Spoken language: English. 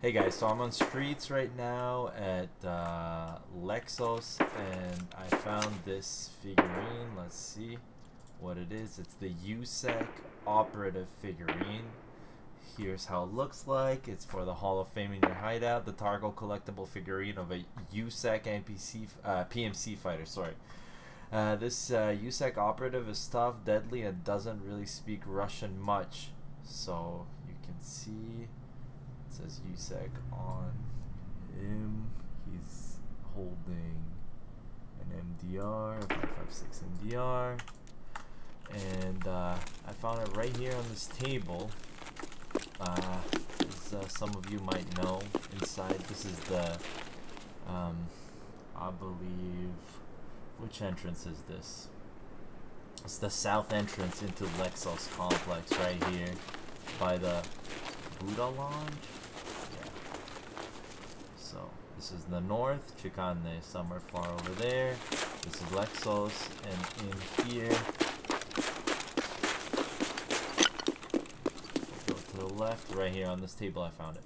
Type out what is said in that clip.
Hey guys, so I'm on streets right now at uh, Lexos and I found this figurine. Let's see what it is. It's the USEC operative figurine. Here's how it looks like. It's for the Hall of Fame in your hideout. The Tarkov collectible figurine of a USEC NPC, uh, PMC fighter. Sorry. Uh, this uh, USEC operative is tough, deadly, and doesn't really speak Russian much. So you can see says USEC on him. He's holding an MDR, 556 MDR. And uh, I found it right here on this table. Uh, as uh, some of you might know, inside this is the, um, I believe, which entrance is this? It's the south entrance into Lexos complex right here by the Buddha Lounge. This is the north, Chicane somewhere far over there. This is Lexos, and in here, go to the left, right here on this table I found it.